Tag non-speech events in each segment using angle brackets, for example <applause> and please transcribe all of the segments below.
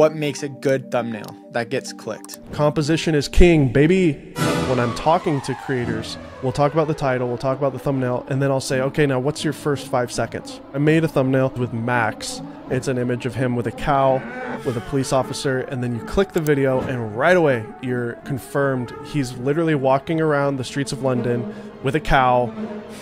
what makes a good thumbnail that gets clicked? Composition is king, baby. When I'm talking to creators, we'll talk about the title, we'll talk about the thumbnail, and then I'll say, okay, now what's your first five seconds? I made a thumbnail with Max. It's an image of him with a cow, with a police officer, and then you click the video, and right away you're confirmed he's literally walking around the streets of London with a cow,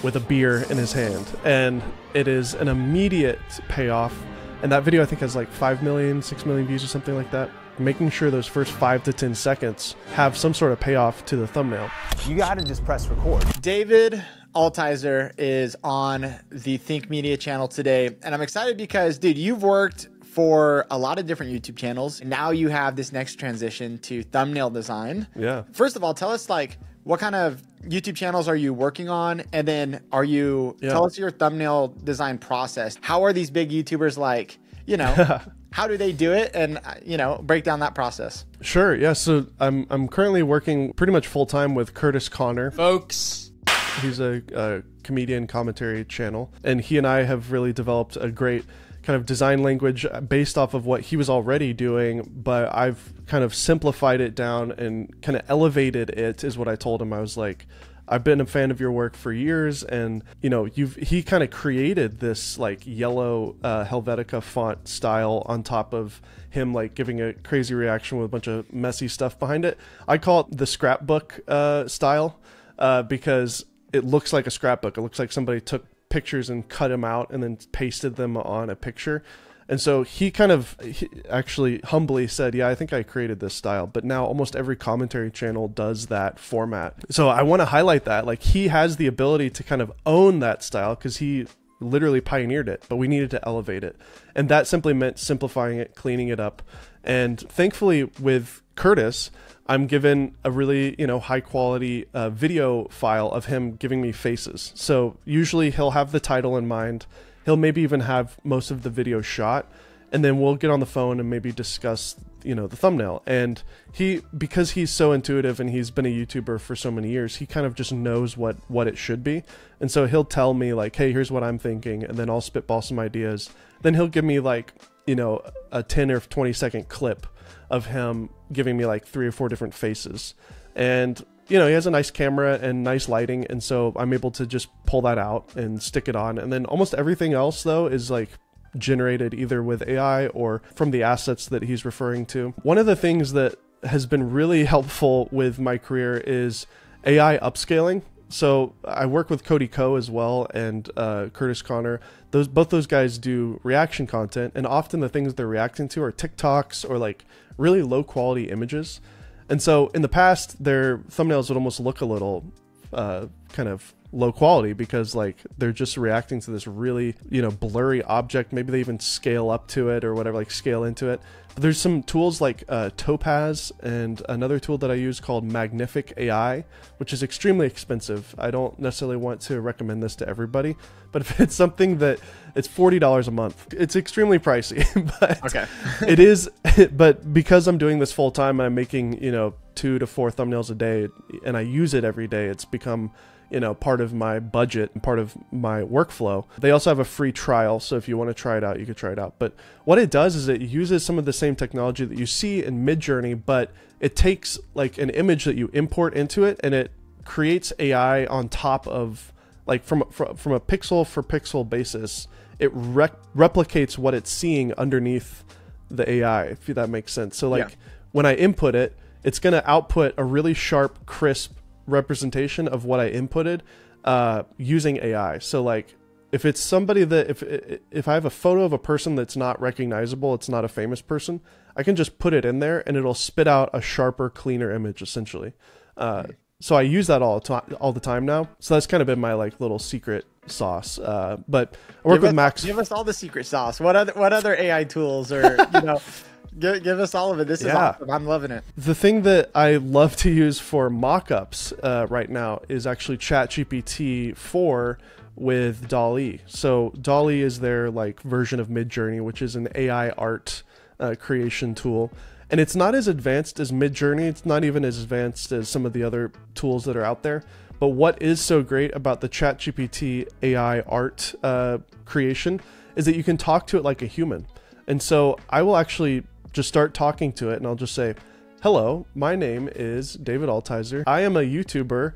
with a beer in his hand. And it is an immediate payoff. And that video, I think, has like 5 million, 6 million views or something like that making sure those first five to 10 seconds have some sort of payoff to the thumbnail. You got to just press record. David Altizer is on the Think Media channel today. And I'm excited because, dude, you've worked for a lot of different YouTube channels. Now you have this next transition to thumbnail design. Yeah. First of all, tell us like what kind of YouTube channels are you working on? And then are you yeah. tell us your thumbnail design process. How are these big YouTubers like, you know, <laughs> how do they do it and uh, you know break down that process sure yeah so i'm i'm currently working pretty much full time with kurtis conner folks he's a, a, comedian commentary channel and he and i have really developed a great kind of design language based off of what he was already doing but i've kind of simplified it down and kind of elevated it is what i told him i was like I've been a fan of your work for years, and you know, you've he kind of created this like yellow uh, Helvetica font style on top of him like giving a crazy reaction with a bunch of messy stuff behind it. I call it the scrapbook uh, style uh, because it looks like a scrapbook. It looks like somebody took pictures and cut them out and then pasted them on a picture. And so he kind of he actually humbly said, Yeah, I think I created this style. But now almost every commentary channel does that format. So I want to highlight that. Like he has the ability to kind of own that style because he literally pioneered it, but we needed to elevate it. And that simply meant simplifying it, cleaning it up. And thankfully, with Kurtis, I'm given a really, you know, high quality uh, video file of him giving me faces. So usually he'll have the title in mind. He'll maybe even have most of the video shot. And then we'll get on the phone and maybe discuss you know the thumbnail. And he because he's so intuitive and he's been a youtuber for so many years he kind of just knows what what it should be. And so he'll tell me like hey here's what i'm thinking. And then i'll spitball some ideas. Then he'll give me like you know a 10 or 20 second clip of him giving me like three or four different faces and you know, he has a nice camera and nice lighting, and so I'm able to just pull that out and stick it on. And then almost everything else though is like generated either with AI or from the assets that he's referring to. One of the things that has been really <laughs> helpful with my career is AI upscaling. So I work with Cody Ko as well and uh, Kurtis Conner. Those both those guys do reaction content, and often the things they're reacting to are TikToks or like really low quality images. And so in the past, their thumbnails would almost look a little uh, kind of low quality because like they're just reacting to this really you know blurry object. Maybe they even scale up to it or whatever like scale into it. But there's some tools like uh, topaz and another tool that i use called magnific ai which is extremely expensive. I don't necessarily want to recommend this to everybody but if <laughs> it's something that it's $40 a month. It's extremely pricey <laughs> but okay. <laughs> it is but because i'm doing this full time i'm making you know two to four thumbnails a day and i use it every day it's become you know, part of my budget and part of my workflow. They also have a free trial, so if you want to try it out, you could try it out. But what it does is it uses some of the same technology that you see in Midjourney, but it takes like an image that you import into it and it creates AI on top of like from from, from a pixel for pixel basis. It rec- replicates what it's seeing underneath the AI, if that makes sense. So like yeah. when I input it, it's going to output a really sharp, crisp representation of what I inputted uh, using AI. So like if it's somebody that if if I have a photo of a person that's not recognizable, it's not a famous person, I can just put it in there and it'll spit out a sharper, cleaner image essentially. Uh, so I use that all to- all the time now. So that's kind of been my like little secret sauce. Uh, but I work give with us, Max. Give us all the secret sauce. What other what other AI tools or you know <laughs> Give, give us all of it. This is yeah. awesome. I'm loving it. The thing that I love to use for mockups uh, right now is actually ChatGPT 4 with DALL-E. So DALL-E is their like version of Midjourney, which is an AI art uh, creation tool. And it's not as advanced as Midjourney. It's not even as advanced as some of the other tools that are out there. But what is so great about the ChatGPT AI art uh, creation is that you can talk to it like a human. And so I will actually just start talking to it and I'll just say, Hello, my name is David Altizer. I am a YouTuber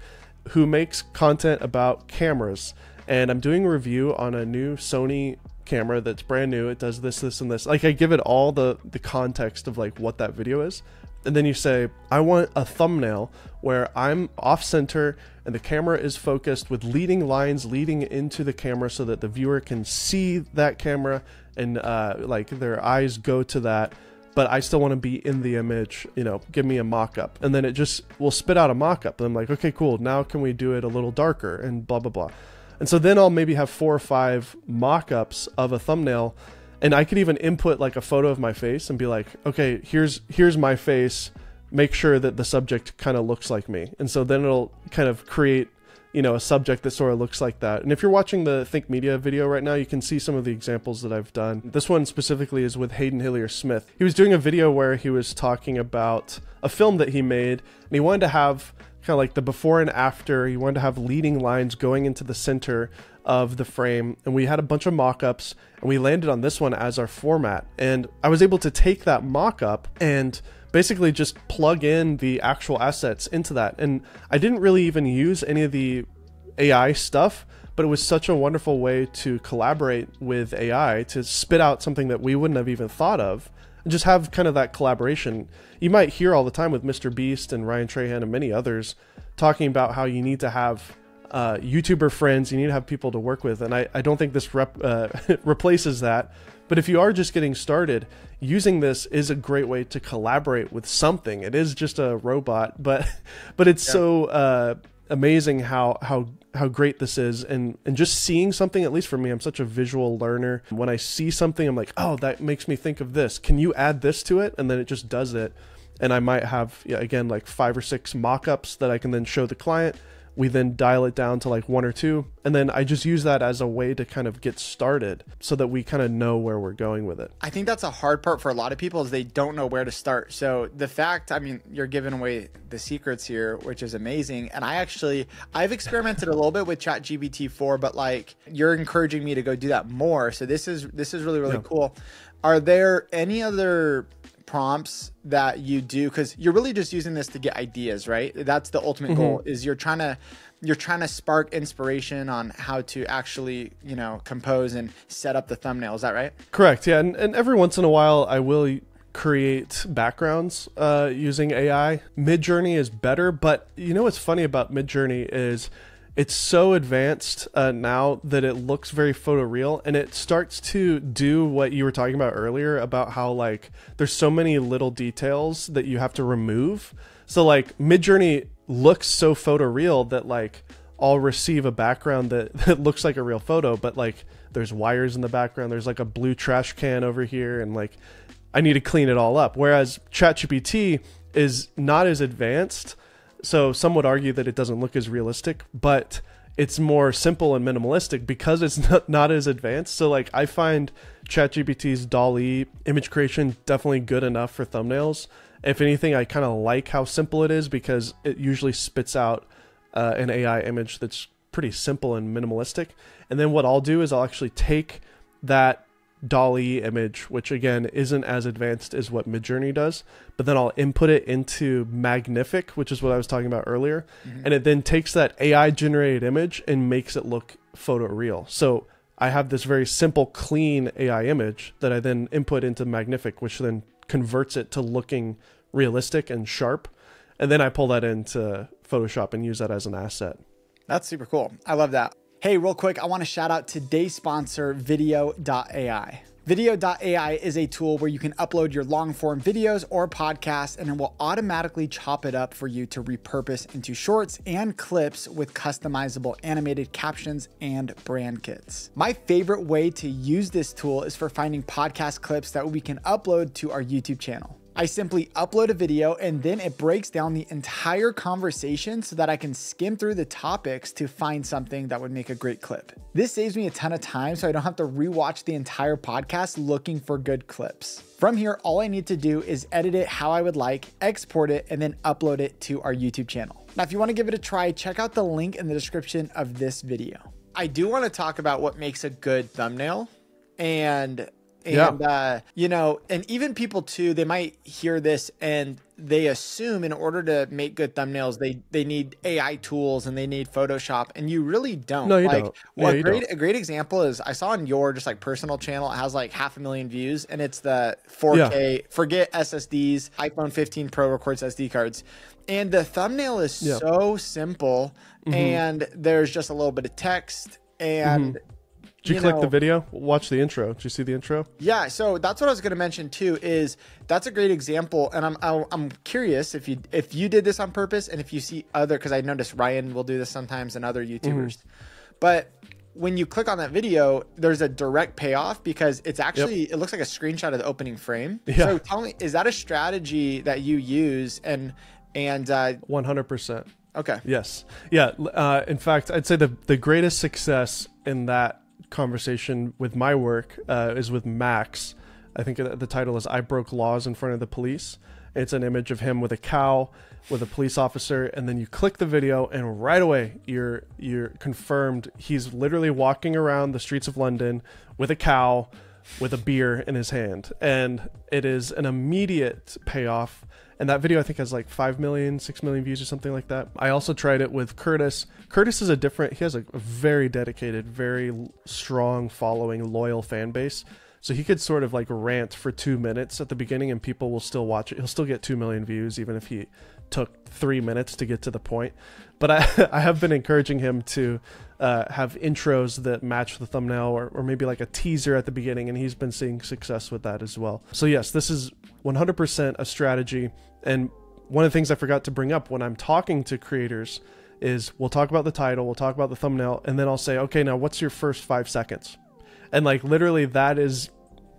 who makes content about cameras and I'm doing a review on a new Sony camera that's brand new. It does this, this, and this. Like I give it all the the context of like what that video is. And then you say, I want a thumbnail where I'm off center and the camera is focused with leading lines leading into the camera so that the viewer can see that camera and uh, like their eyes go to that. But I still want to be in the image, you know, give me a mock up. And then it just will spit out a mock up. And I'm like, okay, cool. Now can we do it a little darker and blah, blah, blah. And so then I'll maybe have four or five mock ups of a thumbnail. And I could even input like a photo of my face and be like, okay, here's here's my face. Make sure that the subject kind of looks like me. And so then it'll kind of create you know a subject that sort of looks like that and if you're watching the think media video right now you can see some of the examples that i've done this one specifically is with hayden hillier smith he was doing a video where he was talking about a film that he made and he wanted to have kind of like the before and after. You wanted to have leading lines going into the center of the frame. And we had a bunch of mock ups and we landed on this one as our format. And I was able to take that mock up and basically just plug in the actual assets into that. And I didn't really even use any of the AI stuff. But it was such a wonderful way to collaborate with AI to spit out something that we wouldn't have even thought of and just have kind of that collaboration. You might hear all the time with Mr. Beast and Ryan Trahan and many others talking about how you need to have uh, YouTuber friends, you need to have people to work with, and I, I don't think this rep, uh, <laughs> replaces that. But if you are just getting started, using this is a great way to collaborate with something. It is just a robot, but <laughs> but it's yeah. so uh, amazing how how how great this is. And and just seeing something at least for me I'm such a visual learner. When I see something I'm like oh that makes me think of this. Can you add this to it? And then it just does it. And I might have yeah, again like five or six mock-ups that I can then show the client we then dial it down to like one or two and then i just use that as a way to kind of get started so that we kind of know where we're going with it. I think that's a hard part for a lot of people is they don't know where to start. So the fact i mean you're giving away the secrets here which is amazing and i actually i've experimented a little bit with chat gpt 4 but like you're encouraging me to go do that more. So this is this is really really yeah. cool. Are there any other prompts that you do because you're really just using this to get ideas right? That's the ultimate mm-hmm. goal is you're trying to you're trying to spark inspiration on how to actually you know compose and set up the thumbnail. Is that right? Correct yeah and, and every once in a while i will create backgrounds uh, using ai midjourney is better but you know what's funny about midjourney is it's so advanced uh, now that it looks very photoreal and it starts to do what you were talking about earlier about how like there's so many little details that you have to remove. So like midjourney looks so photoreal that like i'll receive a background that, <laughs> that looks like a real photo but like there's wires in the background there's like a blue trash can over here and like i need to clean it all up. Whereas chatgpt is not as advanced so some would argue that it doesn't look as realistic, but it's more simple and minimalistic because it's <laughs> not, not as advanced. So like I find ChatGPT's DALL-E image creation definitely good enough for thumbnails. If anything, I kind of like how simple it is because it usually spits out uh, an AI image that's pretty simple and minimalistic. And then what I'll do is I'll actually take that DALL-E image, which again isn't as advanced as what Midjourney does, but then I'll input it into Magnific, which is what I was talking about earlier, mm-hmm. and it then takes that AI generated image and makes it look photoreal. So I have this very simple, clean AI image that I then input into Magnific, which then converts it to looking realistic and sharp, and then I pull that into Photoshop and use that as an asset. That's super cool. I love that. Hey, real quick, I want to shout out today's sponsor, vidyo.ai. vidyo.ai is a tool where you can upload your long form videos or podcasts and it will automatically chop it up for you to repurpose into shorts and clips with customizable animated captions and brand kits. My favorite way to use this tool is for finding podcast clips that we can upload to our YouTube channel. I simply upload a video and then it breaks down the entire conversation so that I can skim through the topics to find something that would make a great clip. This saves me a ton of time so I don't have to rewatch the entire podcast looking for good clips. From here, all I need to do is edit it how I would like, export it, and then upload it to our YouTube channel. Now, if you want to give it a try, check out the link in the description of this video. I do want to talk about what makes a good thumbnail. And And, Yeah. uh, you know, and even people too, they might hear this and they assume in order to make good thumbnails, they, they need AI tools and they need Photoshop. And you really don't. No, you like, don't. Well, Yeah, a great, don't. a great example is I saw on your just like personal channel, it has like half a million views and it's the 4K, forget SSDs, iPhone 15 Pro records SD cards. And the thumbnail is Yeah. so simple and there's just a little bit of text and Did you, you click the video? Watch the intro. Did you see the intro? yeah, so that's what I was going to mention too. Is that's a great example, and I'm I'm curious if you if you did this on purpose, and if you see other because I noticed Ryan will do this sometimes and other YouTubers, but when you click on that video, there's a direct payoff because it's actually it looks like a screenshot of the opening frame. <laughs> Yeah. So tell me, is that a strategy that you use? And and uh, One hundred percent. okay, Yes. Yeah. Uh, in fact, I'd say the the greatest success in that conversation with my work uh, is with Max. I think the title is "I broke laws in front of the police." It's an image of him with a cow, with a police officer, and then you click the video, and right away you're you're confirmed he's literally walking around the streets of London with a cow, with a beer in his hand, and it is an immediate payoff and that video I think has like 5 million, 6 million views or something like that. I also tried it with Kurtis. Kurtis is a different, he has a, very dedicated, very strong following, loyal fan base. So he could sort of like rant for two minutes at the beginning and people will still watch it. He'll still get 2 million views even if he took three minutes to get to the point. But I, <laughs> I have been encouraging him to uh, have intros that match the thumbnail or, or maybe like a teaser at the beginning, and he's been seeing success with that as well. So, yes, this is 100% a strategy. And one of the things I forgot to bring up when I'm talking to creators is we'll talk about the title, we'll talk about the thumbnail, and then I'll say, okay, now what's your first five seconds? And like literally, that is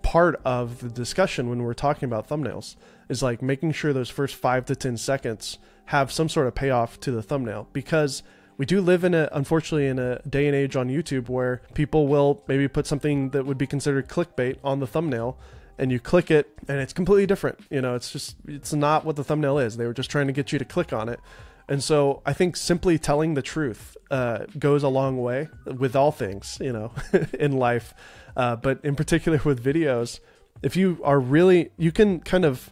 part of the discussion when we're talking about thumbnails is like making sure those first five to 10 seconds have some sort of payoff to the thumbnail because we do live in a unfortunately in a day and age on YouTube where people will maybe put something that would be considered clickbait on the thumbnail and you click it and it's completely different you know it's just it's not what the thumbnail is they were just trying to get you to click on it and so I think simply telling the truth uh, goes a long way with all things, you know, <laughs> in life. Uh, but in particular with videos, if you are really, you can kind of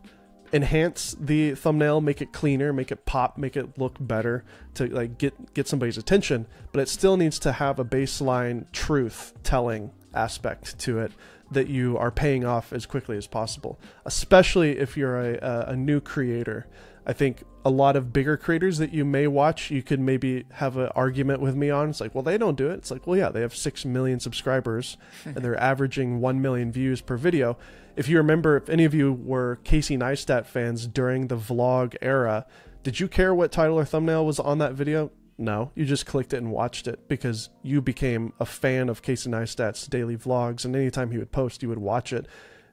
enhance the thumbnail, make it cleaner, make it pop, make it look better to like get get somebody's attention. But it still needs to have a baseline truth telling aspect to it that you are paying off as quickly as possible, especially if you're a, a, new creator. I think a lot of bigger creators that you may watch, you could maybe have an argument with me on. It's like, well, they don't do it. It's like, well, yeah, they have 6 million subscribers <laughs> and they're averaging 1 million views per video. If you remember, if any of you were Casey Neistat fans during the vlog era, did you care what title or thumbnail was on that video? No, you just clicked it and watched it because you became a fan of Casey Neistat's daily vlogs, and anytime he would post, you would watch it.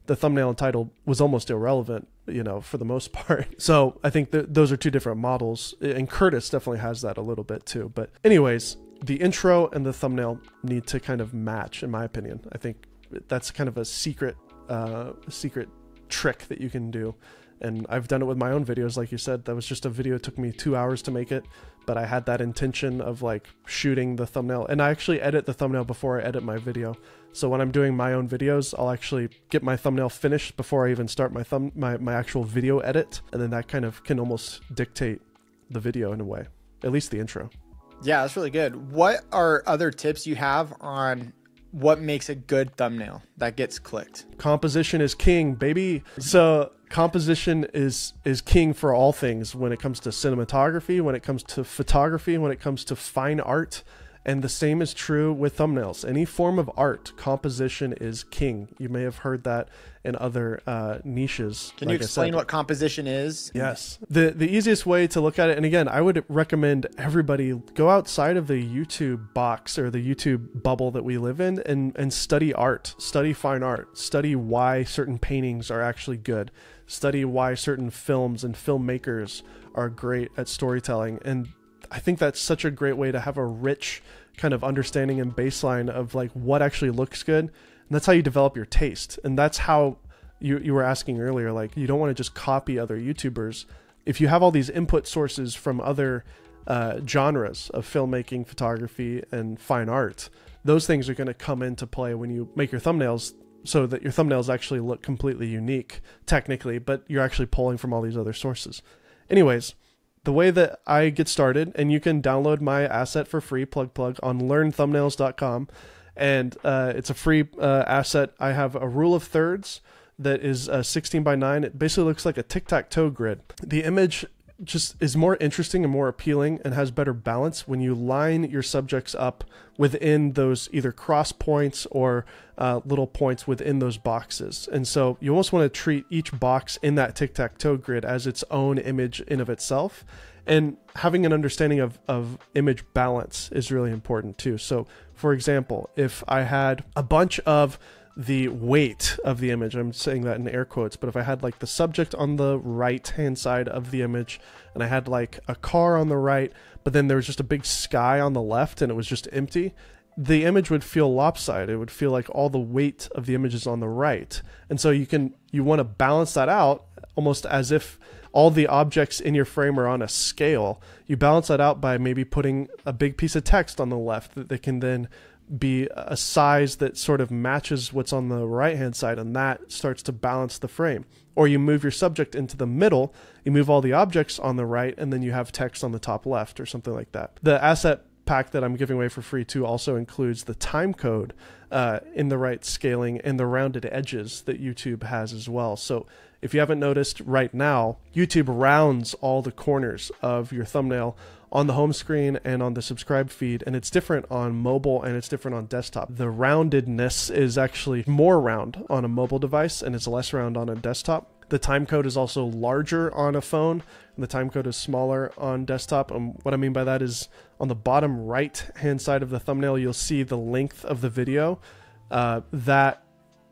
The thumbnail and title was almost irrelevant, you know, for the most <laughs> part. So I think that those are two different models, and Kurtis definitely has that a little bit too. But, anyways, the intro and the thumbnail need to kind of match, in my opinion. I think that's kind of a secret, uh, secret trick that you can do. And I've done it with my own videos, like you said. That was just a video. It took me two hours to make it, but I had that intention of like shooting the thumbnail. And I actually edit the thumbnail before I edit my video. So when I'm doing my own videos, I'll actually get my thumbnail finished before I even start my thumb my, my actual video edit. And then that kind of can almost dictate the video in a way. At least the intro. Yeah, that's really good. What are other tips you have on what makes a good thumbnail that gets clicked? composition is king baby so composition is is king for all things when it comes to cinematography when it comes to photography when it comes to fine art. And the same is true with thumbnails. Any form of art composition is king. You may have heard that in other uh, niches Can like you explain what composition is? Yes. The the easiest way to look at it, and again, I would recommend everybody go outside of the YouTube box or the YouTube bubble that we live in and, and study art, study fine art, study why certain paintings are actually good, study why certain films and filmmakers are great at storytelling. And I think that's such a great way to have a rich kind of understanding and baseline of like what actually looks good. And that's how you develop your taste. And that's how you, you were asking earlier, like you don't want to just copy other YouTubers. If you have all these input sources from other uh, genres of filmmaking, photography, and fine art, those things are going to come into play when you make your thumbnails. So that your thumbnails actually look completely unique technically, but you're actually pulling from all these other sources. Anyways, the way that I get started, and you can download my asset for free, plug plug, on learnthumbnails.com. And uh, it's a free uh, asset. I have a rule of thirds that is uh, 16 by 9. It basically looks like a tic tac toe grid. The image just is more interesting and more appealing and has better balance when you line your subjects up within those either cross points or uh, little points within those boxes. And so you almost want to treat each box in that tic tac toe grid as its own image in of itself. And having an understanding of, of image balance is really important too. So, for example, if I had a bunch of the weight of the image. I'm saying that in air quotes, but if I had like the subject on the right hand side of the image and I had like a car on the right, but then there was just a big sky on the left and it was just empty, the image would feel lopsided. It would feel like all the weight of the image is on the right. And so you can you want to balance that out almost as if all the objects in your frame are on a scale. You balance that out by maybe putting a big piece of text on the left that they can then be a size that sort of matches what's on the right hand side and that starts to balance the frame. Or you move your subject into the middle you move all the objects on the right and then you have text on the top left or something like that. The asset pack that i'm giving away for free too also includes the time code uh, in the right scaling and the rounded edges that youtube has as well. So if you haven't noticed right now youtube rounds all the corners of your thumbnail on the home screen and on the subscribe feed, and it's different on mobile and it's different on desktop. The roundedness is actually more round on a mobile device and it's less round on a desktop. The time code is also larger on a phone, and the time code is smaller on desktop. And what I mean by that is on the bottom right hand side of the thumbnail, you'll see the length of the video. Uh, that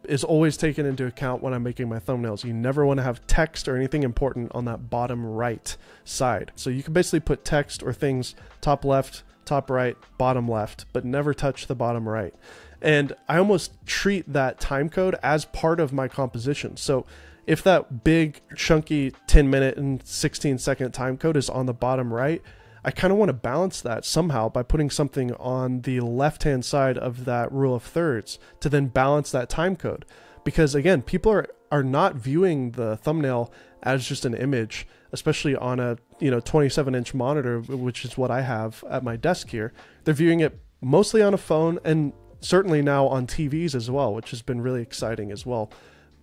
is always taken into account when I'm making my thumbnails. You never want to have text or anything important on that bottom right side. So you can basically put text or things top left, top right, bottom left, but never touch the bottom right. And I almost treat that time code as part of my composition. So if that big, chunky 10 minute and 16 second time code is on the bottom right, I kind of want to balance that somehow by putting something on the left hand side of that rule of thirds to then balance that time code. Because again, people are, are not viewing the thumbnail as just an image, especially on a you know 27 inch monitor, which is what I have at my desk here. They're viewing it mostly on a phone and certainly now on TVs as well, which has been really exciting as well.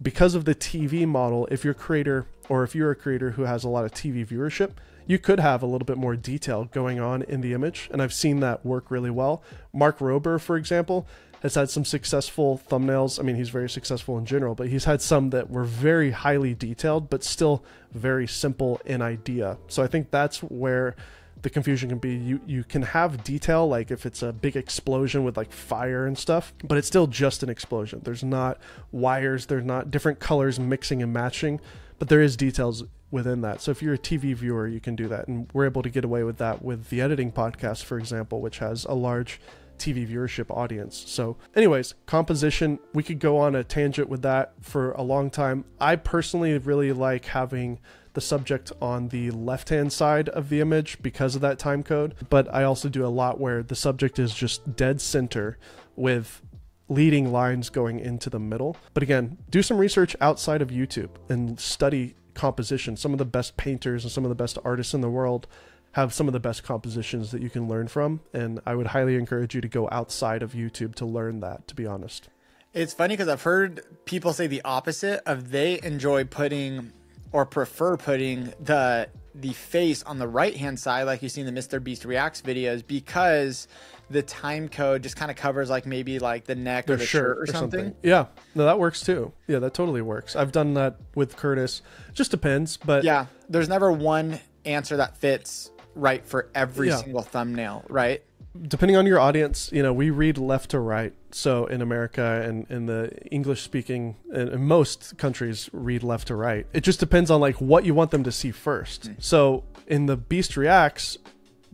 Because of the TV model, if you're a creator or if you're a creator who has a lot of TV viewership, you could have a little bit more detail going on in the image, and I've seen that work really well. Mark Rober, for example, has had some successful thumbnails. I mean, he's very successful in general, but he's had some that were very highly detailed, but still very simple in idea. So I think that's where the confusion can be you you can have detail like if it's a big explosion with like fire and stuff but it's still just an explosion there's not wires there's not different colors mixing and matching but there is details within that. So if you're a TV viewer, you can do that. And we're able to get away with that with the editing podcast, for example, which has a large TV viewership audience. So, anyways, composition, we could go on a tangent with that for a long time. I personally really like having the subject on the left hand side of the image because of that time code, but I also do a lot where the subject is just dead center with leading lines going into the middle. But again, do some research outside of YouTube and study composition. Some of the best painters and some of the best artists in the world have some of the best compositions that you can learn from. And I would highly encourage you to go outside of YouTube to learn that, to be honest. It's funny because I've heard people say the opposite of they enjoy putting or prefer putting the the face on the right hand side, like you see in the Mr. Beast Reacts videos, because the time code just kind of covers like maybe like the neck or the shirt, or, something. something. Yeah, no, that works too. Yeah, that totally works. I've done that with Kurtis. Just depends, but yeah, there's never one answer that fits right for every yeah. single thumbnail, right? Depending on your audience, you know, we read left to right. So in America and in the English speaking, in most countries read left to right. It just depends on like what you want them to see first. Mm. So in the Beast Reacts,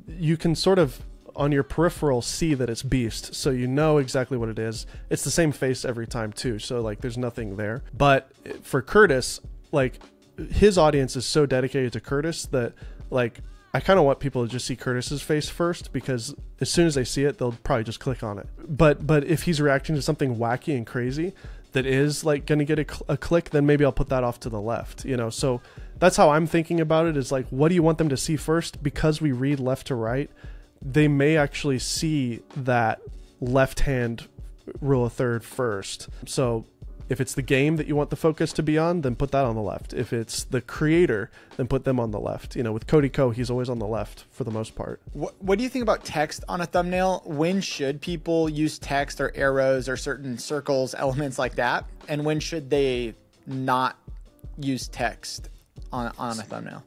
you can sort of on your peripheral see that it's Beast, so you know exactly what it is. It's the same face every time too, so like there's nothing there. But for Kurtis, like his audience is so dedicated to Kurtis that like I kind of want people to just see Kurtis's face first because as soon as they see it, they'll probably just click on it. But but if he's reacting to something wacky and crazy, that is like going to get a, cl- a click, then maybe I'll put that off to the left, you know? So that's how I'm thinking about it is like, what do you want them to see first? Because we read left to right, they may actually see that left hand rule of third first. So if it's the game that you want the focus to be on, then put that on the left. If it's the creator, then put them on the left. You know, with Cody Ko, he's always on the left for the most part. What, what do you think about text on a thumbnail? When should people use text or arrows or certain circles, elements like that? And when should they not use text on, on a thumbnail?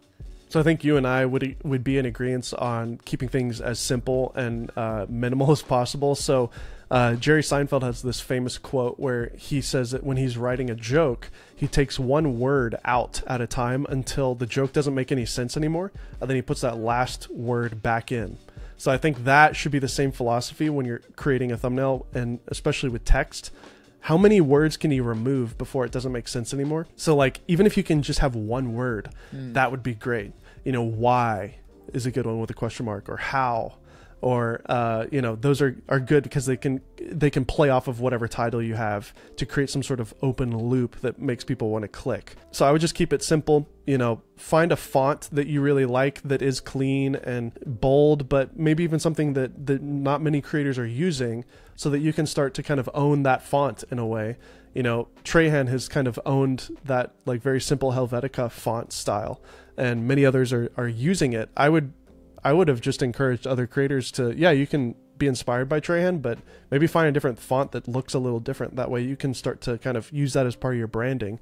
So I think you and I would would be in agreement on keeping things as simple and uh, minimal <laughs> as possible. So uh, Jerry Seinfeld has this famous quote where he says that when he's writing a joke, he takes one word out at a time until the joke doesn't make any sense anymore, and then he puts that last word back in. So I think that should be the same philosophy when you're creating a thumbnail, and especially with text. How many words can you remove before it doesn't make sense anymore? So like even if you can just have one word, mm. that would be great. You know, why is a good one with a question mark, or how or uh, you know those are, are good because they can they can play off of whatever title you have to create some sort of open loop that makes people want to click. So i would just keep it simple you know find a font that you really like that is clean and bold but maybe even something that that not many creators are using so that you can start to kind of own that font in a way you know Trahan has kind of owned that like very simple helvetica font style and many others are, are using it i would I would have just encouraged other creators to, yeah, you can be inspired by Trahan, but maybe find a different font that looks a little different. That way you can start to kind of use that as part of your branding.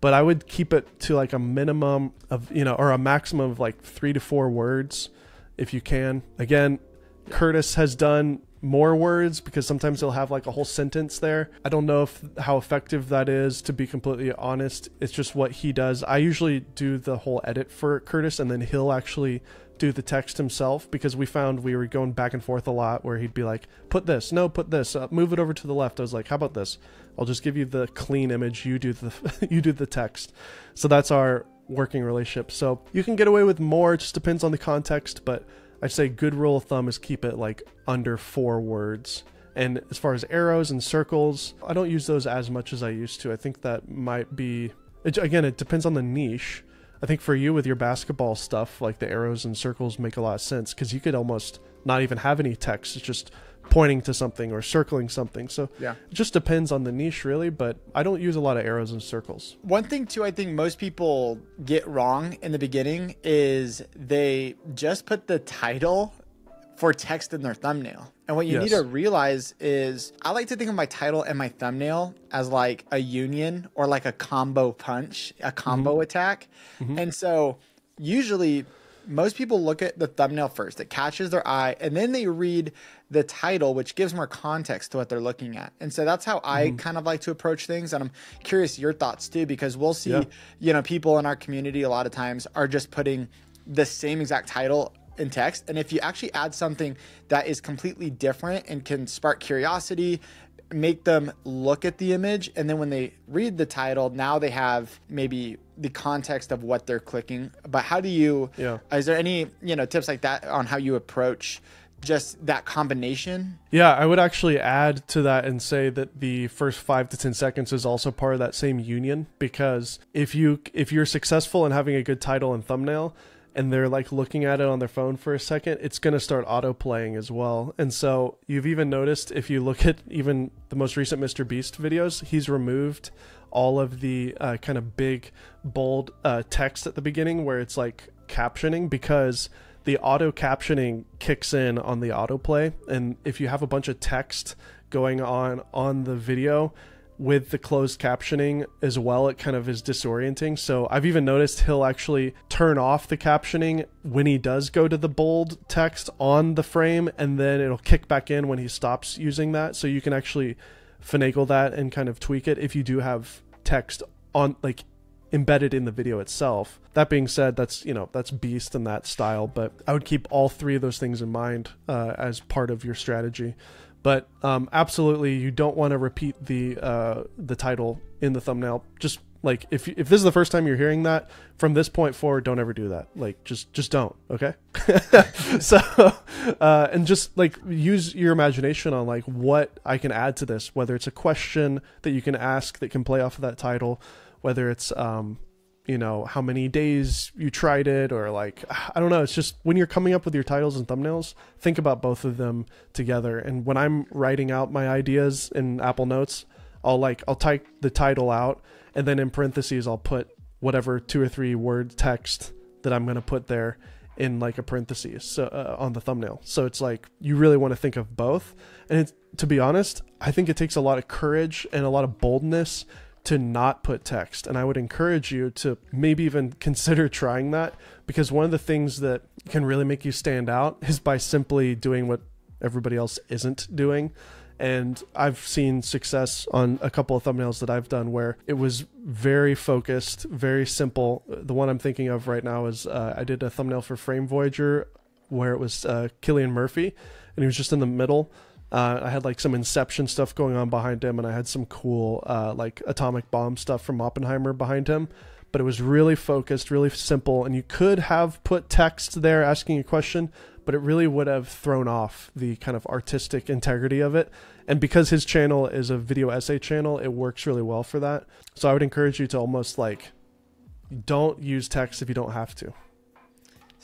But I would keep it to like a minimum of, you know, or a maximum of like three to four words if you can. Again, Kurtis has done more words because sometimes he'll have like a whole sentence there. I don't know if how effective that is to be completely honest. It's just what he does. I usually do the whole edit for Kurtis and then he'll actually do the text himself because we found we were going back and forth a lot where he'd be like, put this, no, put this, uh, move it over to the left. I was like, how about this? I'll just give you the clean image. You do the <laughs> you do the text. So that's our working relationship. So you can get away with more. It just depends on the context, but I'd say good rule of thumb is keep it like under four words. And as far as arrows and circles, I don't use those as much as I used to. I think that might be it, again, it depends on the niche. I think for you with your basketball stuff, like the arrows and circles make a lot of sense because you could almost not even have any text. It's just pointing to something or circling something. So yeah, it just depends on the niche really, but I don't use a lot of arrows and circles. One thing too I think most people get wrong in the beginning is they just put the title for text in their thumbnail. And what you yes. need to realize is I like to think of my title and my thumbnail as like a union or like a combo punch, a combo mm-hmm. attack. Mm-hmm. And so usually most people look at the thumbnail first. It catches their eye and then they read the title which gives more context to what they're looking at. And so that's how I mm-hmm. kind of like to approach things and I'm curious your thoughts too because we'll see yeah. you know people in our community a lot of times are just putting the same exact title in text. And if you actually add something that is completely different and can spark curiosity, make them look at the image, and then when they read the title, now they have maybe the context of what they're clicking. But how do you? Yeah. Is there any you know tips like that on how you approach? just that combination yeah i would actually add to that and say that the first five to ten seconds is also part of that same union because if you if you're successful in having a good title and thumbnail and they're like looking at it on their phone for a second, it's going to start auto playing as well. And so you've even noticed if you look at even the most recent Mr. Beast videos, he's removed all of the uh, kind of big, bold uh, text at the beginning where it's like captioning because the auto captioning kicks in on the autoplay. And if you have a bunch of text going on on the video, with the closed captioning as well, it kind of is disorienting. So I've even noticed he'll actually turn off the captioning when he does go to the bold text on the frame, and then it'll kick back in when he stops using that. So you can actually finagle that and kind of tweak it if you do have text on like embedded in the video itself. That being said, that's you know that's beast in that style, but I would keep all three of those things in mind uh, as part of your strategy. But um, absolutely, you don't want to repeat the uh, the title in the thumbnail. Just Like if if this is the first time you're hearing that, from this point forward, don't ever do that. Like just just don't. Okay. <laughs> so uh, and just like use your imagination on like what I can add to this, whether it's a question that you can ask that can play off of that title, whether it's um you know how many days you tried it or like i don't know. It's just when you're coming up with your titles and thumbnails think about both of them together. And when i'm writing out my ideas in apple notes i'll like i'll type the title out and then in parentheses i'll put whatever two or three word text that i'm going to put there in like a parenthesis so uh, on the thumbnail. So it's like you really want to think of both. And to be honest i think it takes a lot of courage and a lot of boldness to not put text. And I would encourage you to maybe even consider trying that because one of the things that can really make you stand out is by simply doing what everybody else isn't doing. And I've seen success on a couple of thumbnails that I've done where it was very focused, very simple. The one I'm thinking of right now is uh, I did a thumbnail for Frame Voyager where it was uh, Cillian Murphy and he was just in the middle uh, I had like some Inception stuff going on behind him, and I had some cool uh, like atomic bomb stuff from Oppenheimer behind him. But it was really focused, really simple, and you could have put text there asking a question, but it really would have thrown off the kind of artistic integrity of it. And because his channel is a video essay channel, it works really well for that. So I would encourage you to almost like don't use text if you don't have to.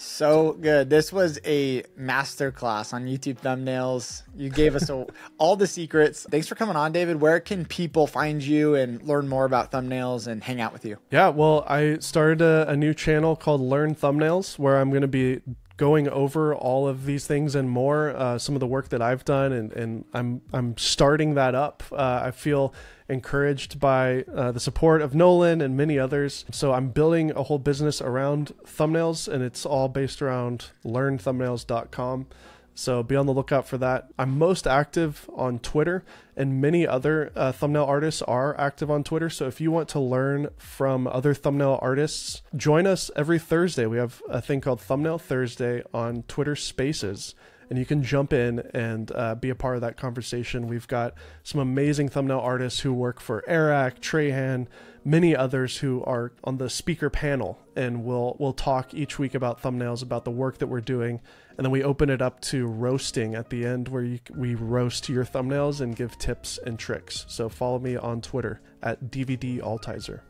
So good. This was a master class on YouTube thumbnails. You gave us a, <laughs> all the secrets. Thanks for coming on, David. Where can people find you and learn more about thumbnails and hang out with you? Yeah, well, I started a, a new channel called Learn Thumbnails where I'm going to be going over all of these things and more, uh, some of the work that I've done, and, and I'm I'm starting that up. Uh, I feel encouraged by uh, the support of Nolan and many others. So I'm building a whole business around thumbnails, and it's all based around learnthumbnails.com. So be on the lookout for that. I'm most active on Twitter, and many other uh, thumbnail artists are active on Twitter. So if you want to learn from other thumbnail artists, join us every Thursday. We have a thing called Thumbnail Thursday on Twitter Spaces and you can jump in and uh, be a part of that conversation. We've got some amazing thumbnail artists who work for Airrack, Trahan, many others who are on the speaker panel, and we'll we'll talk each week about thumbnails, about the work that we're doing, and then we open it up to roasting at the end, where you, we roast your thumbnails and give tips and tricks. So follow me on Twitter at DVD Altizer.